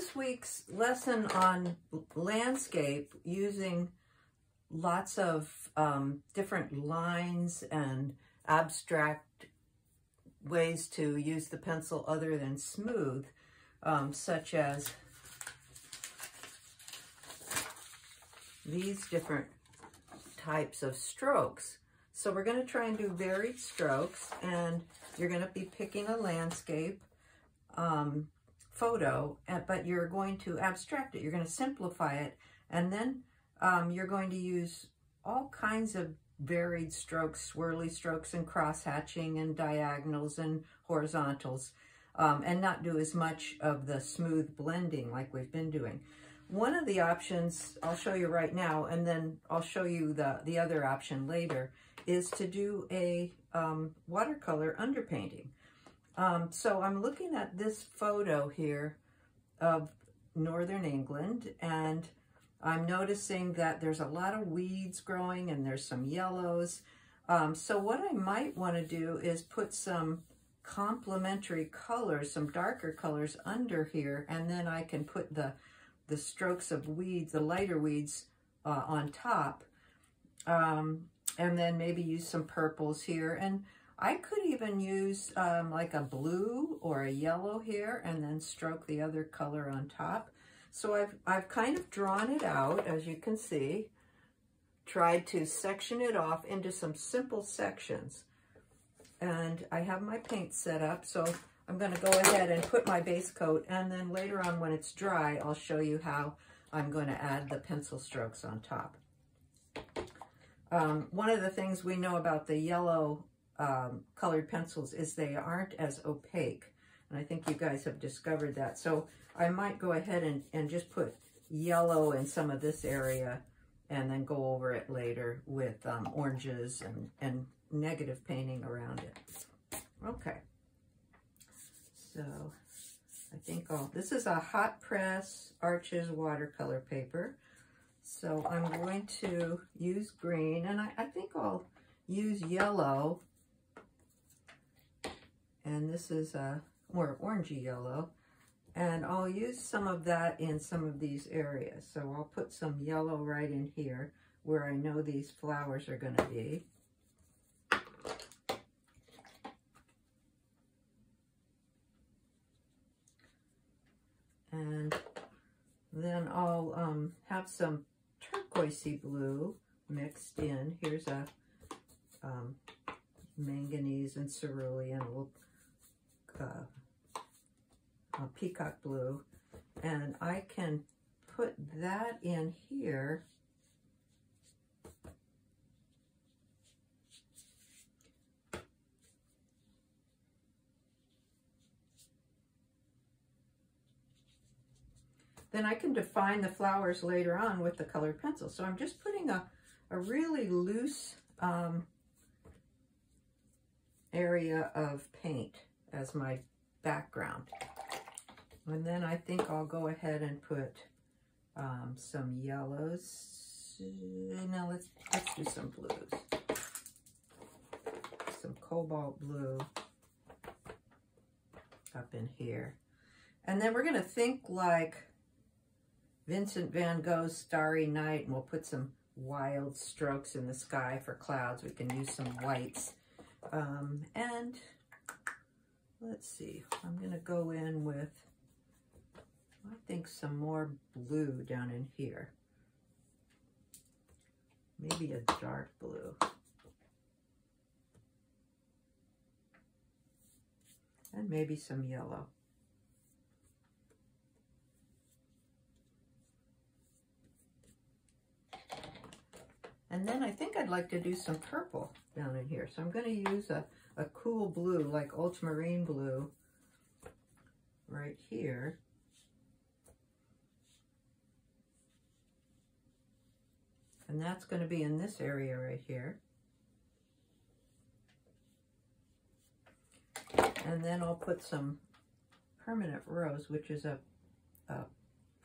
this week's lesson on landscape using lots of um, different lines and abstract ways to use the pencil other than smooth, um, such as these different types of strokes. So we're going to try and do varied strokes, and you're going to be picking a landscape um, photo, but you're going to abstract it. You're going to simplify it, and then um, you're going to use all kinds of varied strokes, swirly strokes and cross-hatching and diagonals and horizontals, um, and not do as much of the smooth blending like we've been doing. One of the options, I'll show you right now, and then I'll show you the, the other option later, is to do a um, watercolor underpainting. Um, so I'm looking at this photo here of Northern England, and I'm noticing that there's a lot of weeds growing and there's some yellows. Um, so what I might want to do is put some complementary colors, some darker colors under here, and then I can put the, the strokes of weeds, the lighter weeds uh, on top. Um, and then maybe use some purples here. And I could even use um, like a blue or a yellow here and then stroke the other color on top. So I've, I've kind of drawn it out, as you can see, tried to section it off into some simple sections. And I have my paint set up, so I'm going to go ahead and put my base coat, and then later on when it's dry, I'll show you how I'm going to add the pencil strokes on top. Um, one of the things we know about the yellow um, colored pencils is they aren't as opaque. And I think you guys have discovered that. So I might go ahead and, and just put yellow in some of this area and then go over it later with um, oranges and, and negative painting around it. Okay. So I think I'll, this is a hot press Arches watercolor paper. So I'm going to use green and I, I think I'll use yellow. And this is a more orangey yellow. And I'll use some of that in some of these areas. So I'll put some yellow right in here where I know these flowers are going to be. And then I'll um, have some turquoisey blue mixed in. Here's a um, manganese and cerulean, little uh, peacock blue. And I can put that in here. Then I can define the flowers later on with the colored pencil. So I'm just putting a, a really loose um, area of paint as my background. And then I think I'll go ahead and put um, some yellows. Now let's, let's do some blues. Some cobalt blue up in here. And then we're going to think like Vincent van Gogh's Starry Night, and we'll put some wild strokes in the sky for clouds. We can use some whites. Um, and let's see, I'm going to go in with I think some more blue down in here. Maybe a dark blue. And maybe some yellow. And then I think I'd like to do some purple down in here. So I'm going to use a, a cool blue, like ultramarine blue, right here. And that's going to be in this area right here. And then I'll put some permanent rose, which is a, a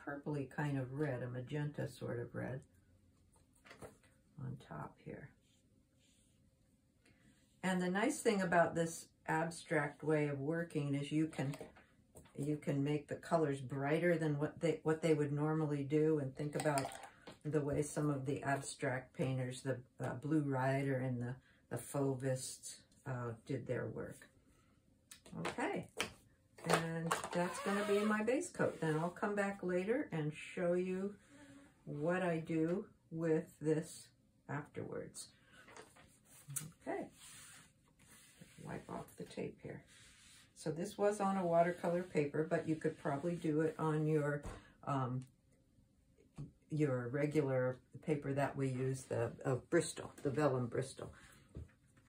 purpley kind of red, a magenta sort of red on top here. And the nice thing about this abstract way of working is you can you can make the colors brighter than what they what they would normally do and think about the way some of the abstract painters, the uh, Blue Rider and the, the Fauvists uh, did their work. Okay, and that's going to be my base coat. Then I'll come back later and show you what I do with this afterwards. Okay, wipe off the tape here. So this was on a watercolor paper, but you could probably do it on your um, your regular paper that we use, the Bristol, the vellum Bristol.